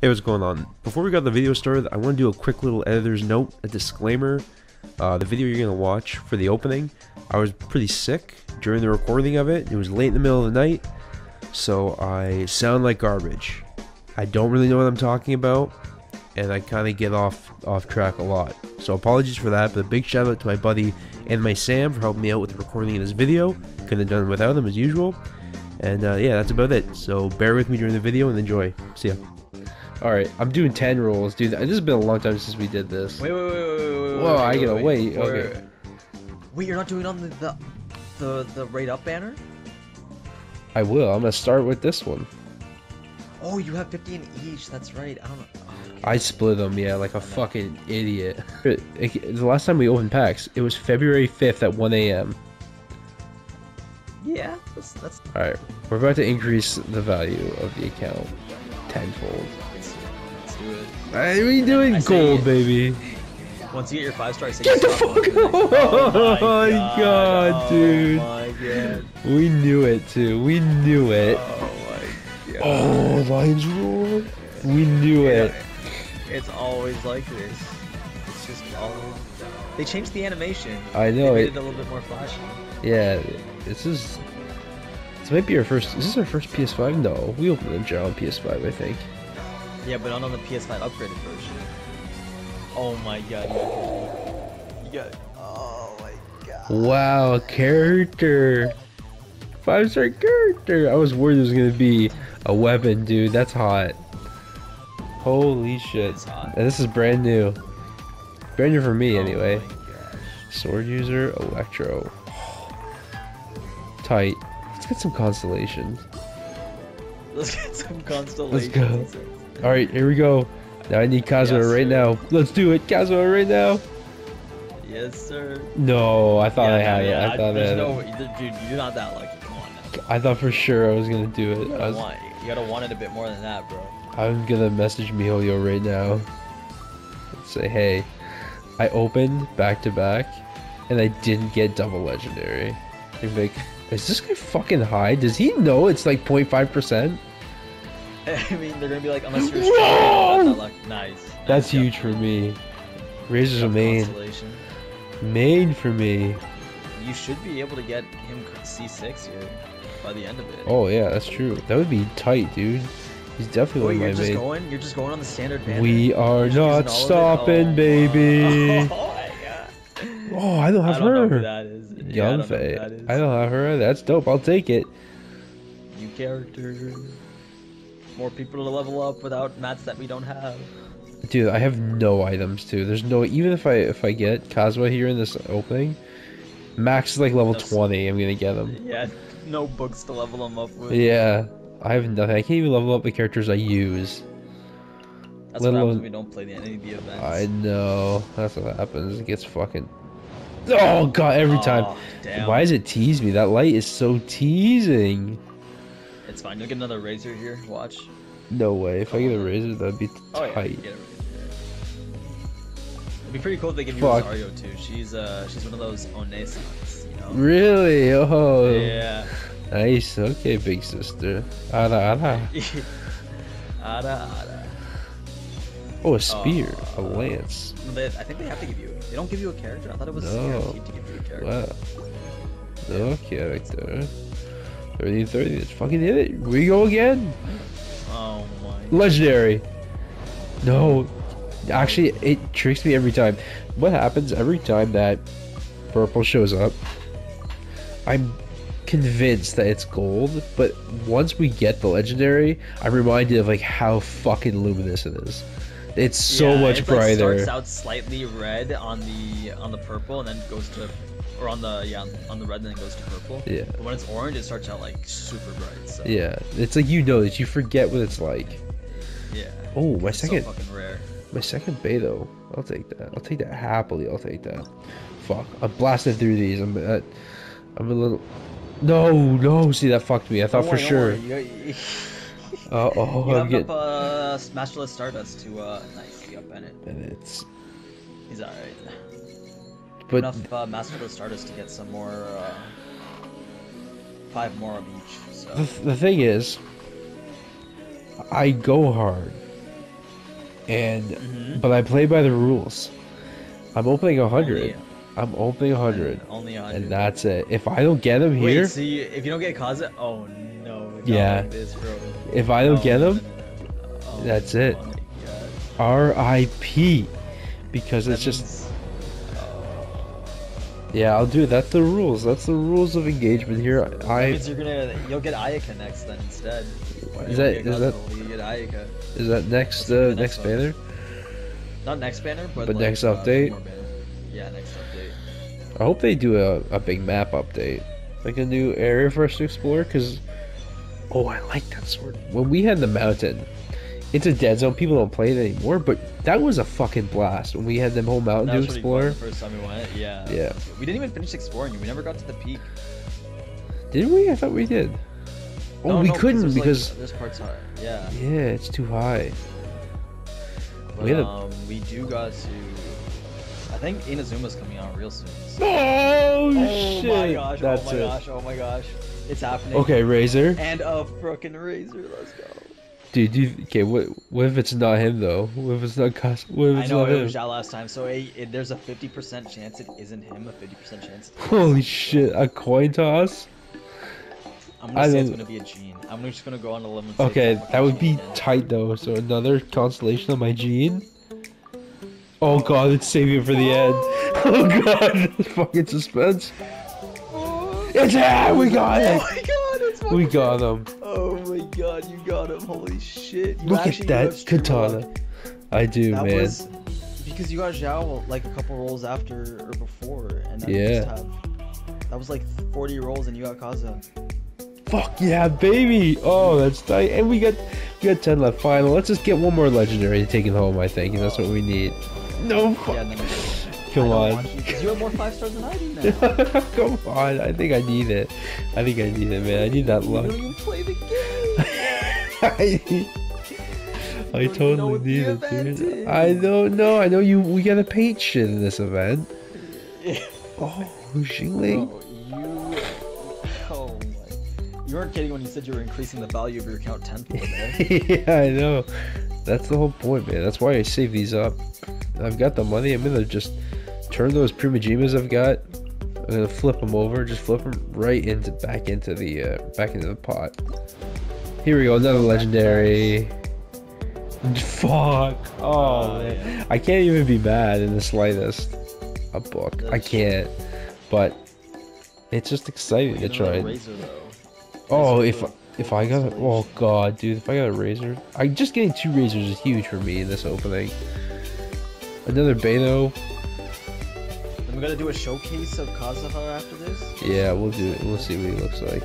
Hey, what's going on? Before we got the video started, I want to do a quick little editor's note, a disclaimer. Uh, the video you're going to watch for the opening, I was pretty sick during the recording of it. It was late in the middle of the night, so I sound like garbage. I don't really know what I'm talking about, and I kind of get off off track a lot. So apologies for that, but a big shout out to my buddy Anime Sam for helping me out with the recording of this video. Couldn't have done it without them as usual. And uh, yeah, that's about it. So bear with me during the video and enjoy. See ya. Alright, I'm doing 10 rolls, dude. This has been a long time since we did this. Wait, wait, wait, wait, wait, wait. Whoa, wait, I gotta wait, wait, okay. Wait, you're not doing on the the the, the rate up banner? I will. I'm gonna start with this one. Oh, you have 50 in each. That's right. I don't know. I split them, yeah, like a fucking idiot. The last time we opened packs, it was February 5th at 1 a.m. yeah, that's that's. Alright, we're about to increase the value of the account tenfold. Let's, let's do it. Hey, we doing I gold, baby. Once you get your five stars, Get the fuck out! Oh my oh my God, dude. Oh my god. We knew it too. We knew it. Oh my god. Oh, Lion's Roar. We knew it. It's always like this. It's just always. They changed the animation. I know They it. made it a little bit more flashy. Yeah, this is. This might be our first. Is this our first PS5? No, we opened a jar on PS5, I think. Yeah, but not on the PS5 upgraded version. Oh my god. You got. Oh my god. Wow, character. Five star character. I was worried it was gonna be a weapon, dude. That's hot. Holy shit. It's hot. And this is brand new. Brand new for me, oh anyway. Oh my gosh. Sword user, Electro. Tight. Let's get some constellations. Let's get some constellations. Let's go. Alright, here we go. Now I need Kazuha Yes, right sir. now. Let's do it. Kazuha right now. Yes, sir. No, I thought I had no, it. yeah, I thought I had no, it. Dude, you're not that lucky. Come on now. I thought for sure I was gonna do it. You I gotta, was, want, you gotta want it a bit more than that, bro. I'm gonna message MiHoYo right now. and Say, hey, I opened back to back, and I didn't get double legendary. They'd like, is this guy fucking high? Does he know it's like 0.5%? I mean, they're gonna be like, unless you're not luck. Nice. That's nice, huge for me. Razor's a main. Main for me. You should be able to get him C6 here by the end of it. Oh yeah, that's true. That would be tight, dude. He's definitely Wait, one you're of my just main. going. You're just going on the standard. We are not using all of it? stopping, Oh, baby. Oh my god. Oh, I don't have I don't know her. who that is. Yeah, I don't know that is. I don't have her. That's dope. I'll take it. New character. More people to level up without mats that we don't have. Dude, I have no items too. There's no even if I if I get Kazuha here in this opening, max is like level That's- 20. I'm gonna get him. Yeah, no books to level them up with. Yeah, I have nothing. I can't even level up the characters I use. That's let what happens alone- we don't play the any of the events. I know. That's what happens. It gets fucking. Oh god! Every time. Damn. Why does it tease me? That light is so teasing. It's fine. You'll get another razor here. Watch. No way. If I get a razor, that'd be Oh yeah. tight. you Get a razor. It'd be pretty cool if they give you Fuck. Rosaria too. She's uh she's one of those onesans, you know. Really? Oh. Yeah. Nice. Okay, big sister. Ara ara. Ada, ada. Oh, a spear, a Uh, lance. They, I think they have to give you. They don't give you a character. I thought it was No. guaranteed to give you a character. Wow. No character. 30 30. Let's fucking hit it. We go again. Oh my. Legendary. No. Actually, it tricks me every time. What happens every time that purple shows up? I'm convinced that it's gold, but once we get the legendary, I'm reminded of like how fucking luminous it is. It's so Yeah, much it's, like, brighter. starts out slightly red on the on the purple and then goes to, or on the yeah on the red and then it goes to purple. Yeah. But when it's orange, it starts out like super bright. So Yeah, it's like you know that you forget what it's like. yeah. Oh, my It's so second, fucking rare. my second bay though. I'll take that. I'll take that happily. I'll take that. Fuck, I'm blasting through these. I'm, uh, I'm a little. No, no. See, that fucked me. I thought Don't for worry, sure. You, Uh oh, you I'm have getting. up uh, Masterless Stardust to uh, nice. You got Bennett. It's. He's alright. But Enough uh, Masterless Stardust to get some more. Uh, five more of each. So the, the thing is, I go hard. and Mhm. but I play by the rules. I'm opening a hundred. I'm opening a hundred, Only a hundred. and that's it. If I don't get him Wait, here, so you, if you don't get Kaza, oh no. Yeah. this, if I don't Oh, get him, oh that's it. R.I.P. Because it's just yeah, I'll do. That's the rules. That's the rules of engagement here. That I means you're gonna you'll get Ayaka next then instead. Is that- is that- Kazuha, you get Ayaka. is that next uh, next next banner. Not next banner, but, But like, next uh, update? banner. Yeah, next update. I hope they do a, a big map update, like a new area for us to explore. Cause oh, I like that sword. When we had the mountain, it's a dead zone. People don't play it anymore, but that was a fucking blast when we had the whole mountain to explore. the first time we went. Yeah. Yeah. We didn't even finish exploring. We never got to the peak. Did we? I thought we did. Oh, No, we no, couldn't there's, like, because there's parts hard. Yeah. yeah, it's too high. But, We had a- um, we do got to. I think Inazuma's coming out real soon. so- Oh, Oh shit! my gosh! That's oh my it. gosh! Oh my gosh! It's happening. Okay, Razor. And a broken razor. Let's go. Dude, you okay? What? What if it's not him though? What if it's not Cos? What if it's I know not it him? was Xiao last time, so it, there's a 50% chance it isn't him, a 50% chance. Holy shit! A coin toss? I'm gonna I say it's gonna be a Jean. I'm just gonna go on a limb Okay, that would be again. tight though. So another constellation on my Jean. Oh god, it's saving it for the end. Oh god, fucking suspense. It's yeah, we got oh it. Oh my god, it's We got him. Oh my god, you got him. Holy shit. You Look at that katana. luck. I do, That man. was because you got Xiao like a couple rolls after or before, and you Yeah. have that was like 40 rolls, and you got Kaza. Fuck yeah, baby! Oh, that's tight. And we got we got ten left. Final. Let's just get one more legendary to take it home. I think, and that's what we need. No, fuck. Yeah, Come on. you, you have more five stars than I do now. Come on. I think I need it. I think I need it, man. I need that you luck. don't even play the game. I, I don't know totally need it, dude. is. I don't know. I know you. We gotta paint shit in this event. Oh, Xiangling. Bro, you. Oh my. You weren't kidding when you said you were increasing the value of your account tenfold there. yeah, I know. That's the whole point, man. That's why I save these up. I've got the money. I'm gonna just turn those Primogems I've got. I'm gonna flip them over. Just flip them right into back into the uh, back into the pot. Here we go. Another legendary. Fuck. Oh, man. yeah. I can't even be mad in the slightest. A book. I That's true. can't. But it's just exciting to You try. the and- Razor, though. Oh, if if I got a, oh god, dude, if I got a razor, I just getting two razors is huge for me in this opening. Another Beidou, Then we gotta do a showcase of Kazuha after this. yeah, we'll do it. We'll see what he looks like.